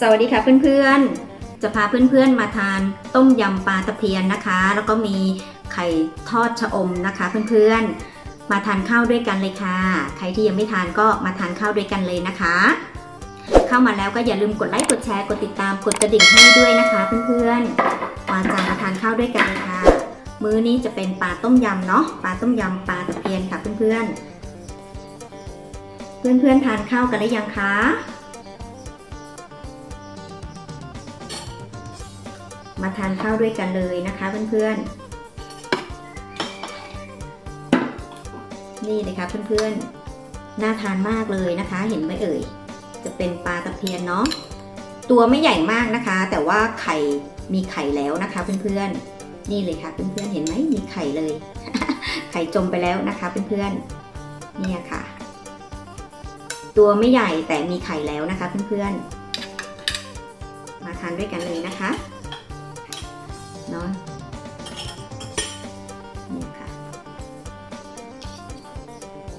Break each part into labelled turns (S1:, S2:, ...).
S1: สวัสดีค่ะเพื่อนๆ จะพาเพื่อนๆมาทานต้มยำปลาตะเพียนนะคะ แล้วก็มีไข่ทอดชะอมนะคะเพื่อนๆ มาทานข้าวด้วยกันเลยค่ะ ใครที่ยังไม่ทานก็มาทานข้าวด้วยกันเลยนะคะ เข้ามาแล้วก็อย่าลืมกดไลค์กดแชร์กดติดตามกดกระดิ่งให้ด้วยนะคะเพื่อนๆมาจานมาทานข้าวด้วยกันเลยค่ะ มื้อนี้จะเป็นปลาต้มยำเนาะปลาต้มยำปลาตะเพียนค่ะเพื่อนๆ เพื่อนๆทานข้าวกันหรือยังคะ มาทานข้าวด้วยกันเลยนะคะเพื่อนๆ นี่เลยค่ะเพื่อนๆ น่าทานมากเลยนะคะ เห็นไหมเอ่ย จะเป็นปลาตะเพียนเนาะ ตัวไม่ใหญ่มากนะคะ แต่ว่าไข่มีไข่แล้วนะคะเพื่อนๆ นี่เลยค่ะเพื่อนๆ เห็นไหมมีไข่เลย ไข่จมไปแล้วนะคะเพื่อนๆ เนี่ยค่ะ ตัวไม่ใหญ่แต่มีไข่แล้วนะคะเพื่อนๆ มาทานด้วยกันเลยนะคะ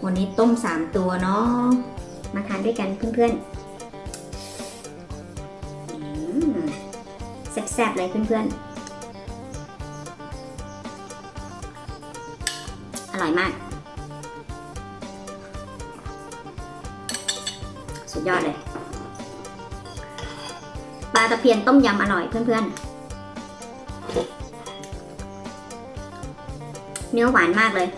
S1: วันนี้ต้มสามตัวเนาะมาทานด้วยกันเพื่อนๆแซ่บๆเลยเพื่อนๆ อร่อยมาก สุดยอดเลย ปลาตะเพียนต้มยำอร่อยเพื่อนๆเนื้อหวานมากเลย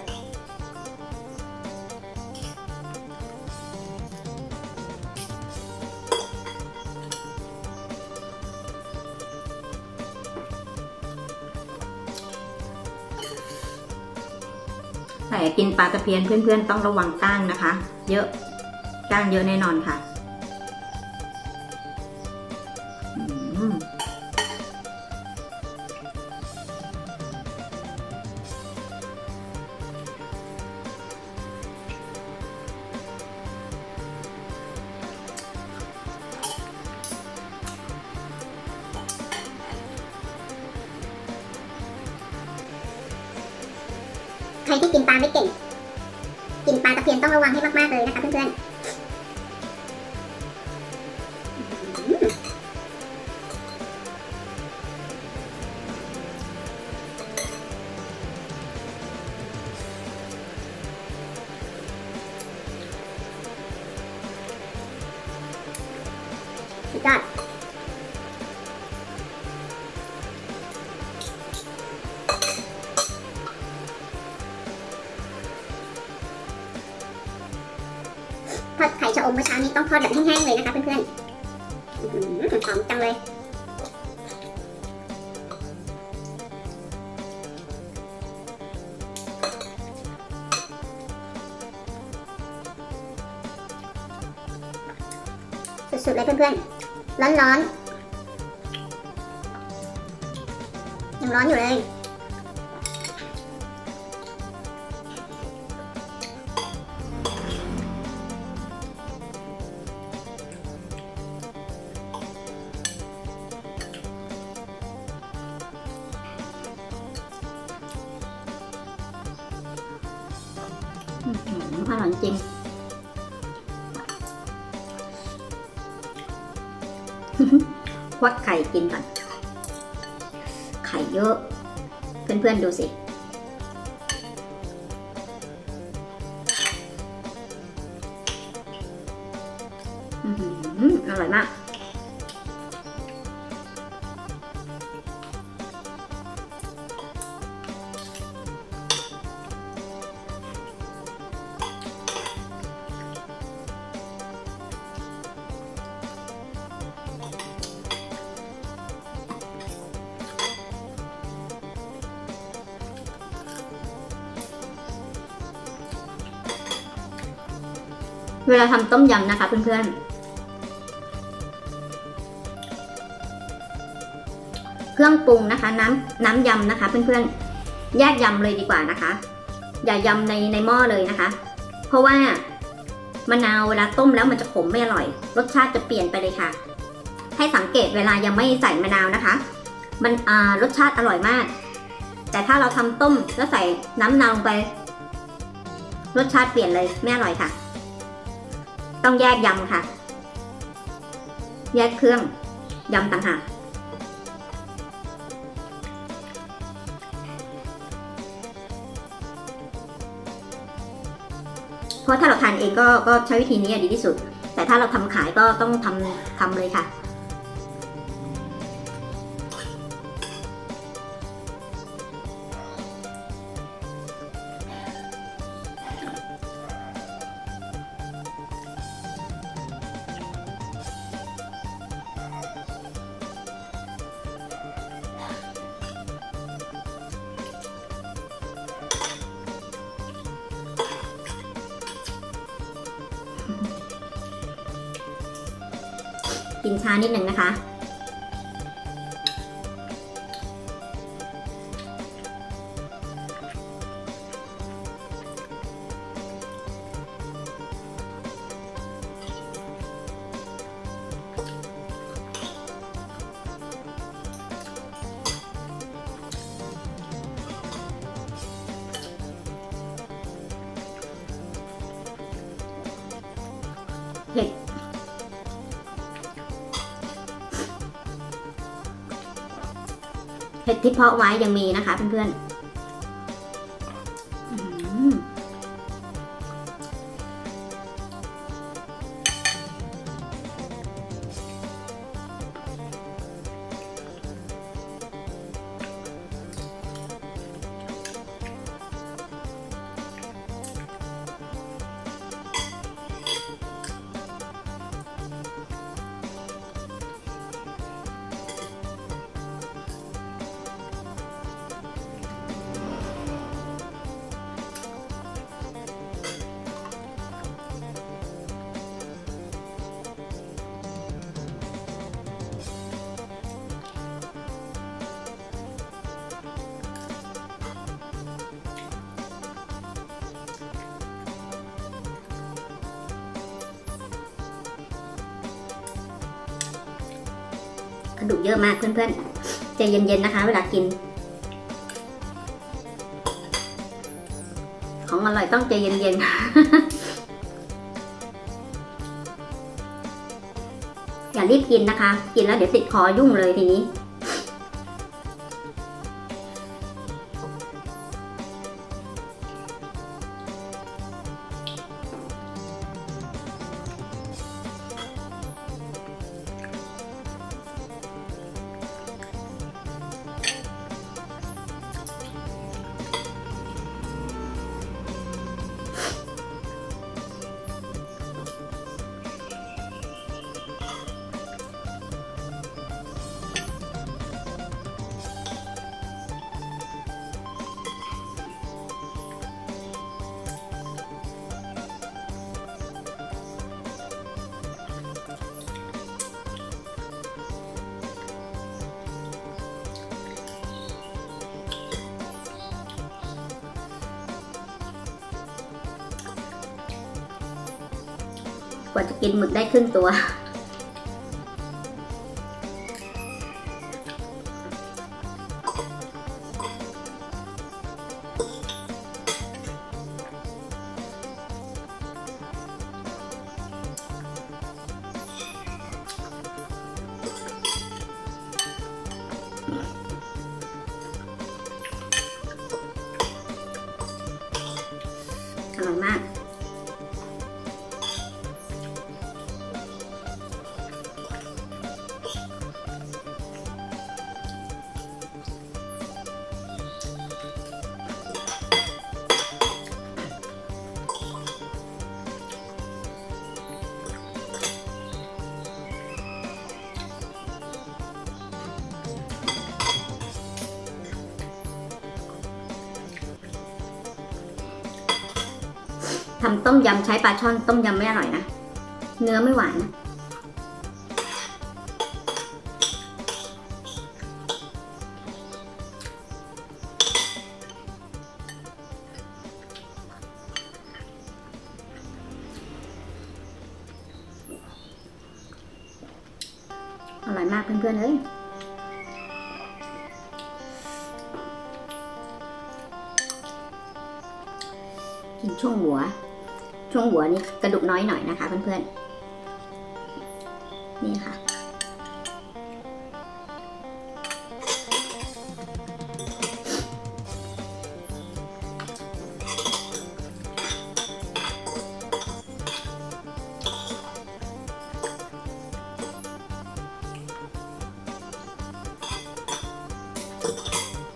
S1: แต่กินปลาตะเพียนเพื่อนๆ ต้องระวังก้างนะคะ เยอะก้างเยอะแน่นอนค่ะ
S2: ใครที่กินปลาไม่เก่ง กินปลาตะเพียนต้องระวังให้มากๆเลยนะคะเพื่อนๆ ทอดไข่ชะอมเมื่อเช้านี้ต้องทอดแบบแห้งๆเลยนะคะเพื่อนๆหอหอมจังเลยสุดๆเลยเพื่อนๆ ร้อนๆ ยังร้อนอยู่เลย
S1: อร่อยจริงวักไข่กินก่อนไข่เยอะ เพื่อนๆดูสิ อร่อยมาก เวลาทำต้มยำนะคะเพื่อนๆ เครื่องปรุงนะคะ น้ำน้ำยำนะคะเพื่อนๆ แยกยำเลยดีกว่านะคะ อย่ายำในในหม้อเลยนะคะ เพราะว่ามะนาวเวลาต้มแล้วมันจะขมไม่อร่อย รสชาติจะเปลี่ยนไปเลยค่ะ ให้สังเกตเวลายังไม่ใส่มะนาวนะคะ มันรสชาติอร่อยมาก แต่ถ้าเราทำต้มแล้วใส่น้ำนาวลงไป รสชาติเปลี่ยนเลยไม่อร่อยค่ะ ต้องแยกยำค่ะ แยกเครื่องยำต่างหากเพราะถ้าเราทานเองก็ก็ใช้วิธีนี้ดีที่สุด แต่ถ้าเราทำขายก็ต้องทำทำเลยค่ะ กินช้านิดหนึ่งนะคะ เห็ดที่เพาะไว้ยังมีนะคะเพื่อนๆ กระดูกเยอะมากเพื่อนๆใจเย็นๆนะคะ เวลากิน ของอร่อยต้องใจเย็นๆอย่ารีบกินนะคะ กินแล้วเดี๋ยวติดคอยุ่งเลยทีนี้ กว่าจะกินหมึกได้ครึ่งตัว ต้มยำใช้ปลาช่อนต้มยำไม่อร่อยนะ เนื้อไม่หวานนะอร่อยมากเพื่อนๆเลยกินช่วงหัว ช่วงหัวนี่กระดูกน้อยหน่อยนะคะเพื่อนๆ นี่ค่ะ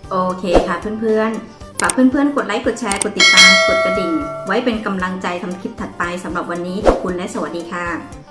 S1: โอเคค่ะเพื่อนๆ ฝากเพื่อนๆ กดไลค์ กดแชร์ กดติดตาม กดกระดิ่ง ไว้เป็นกำลังใจทำคลิปถัดไปสำหรับวันนี้ขอบคุณและสวัสดีค่ะ